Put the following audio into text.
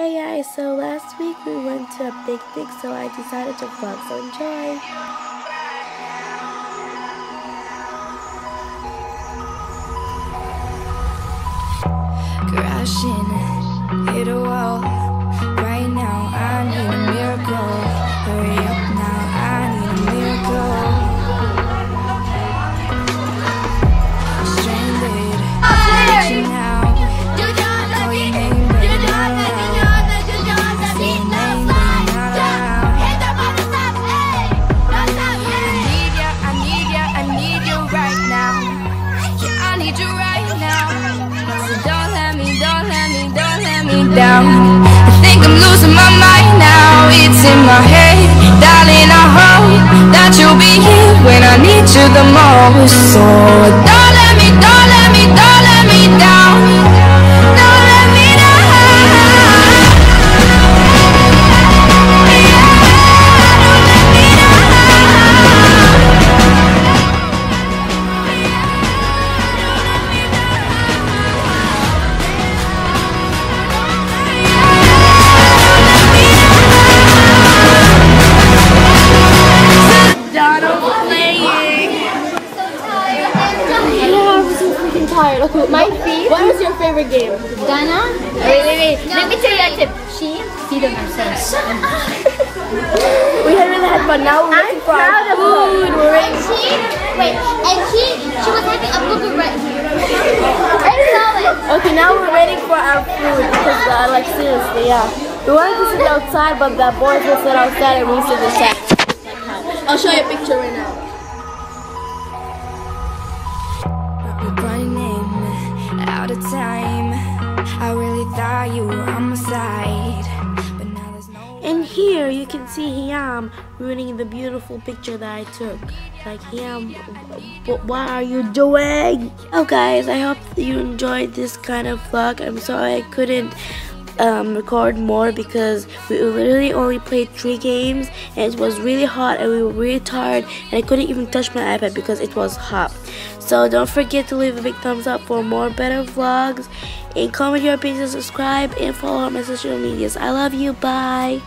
Hey guys, so last week we went to a picnic, so I decided to vlog, so enjoy! Crashing, down. I think I'm losing my mind now. It's in my head Darling, I hope that you'll be here When I need you the most. So don't let me, don't let me, don't let me down tired. Okay, my feet. What was your favorite game? Dana? Wait, wait, wait. Let me tell you a tip. She feed on herself. We had really had fun. Now we're waiting for our food. We're And she, wait, and she, she was having a booger right here. I saw it. Okay, now we're waiting for our food because, uh, like, seriously, yeah. We wanted to sit outside, but the boys will sit outside and we sit inside. I'll show you a picture right now. Out of time. I really thought you were on my side, but now there's no. And here you can see Hiam ruining the beautiful picture that I took. Like Hiam, wh- what are you doing? Oh guys, I hope you enjoyed this kind of vlog. I'm sorry I couldn't um, record more because we literally only played three games and it was really hot and we were really tired and I couldn't even touch my iPad because it was hot. So don't forget to leave a big thumbs up for more better vlogs and comment your opinions, subscribe and follow my social medias. I love you. Bye.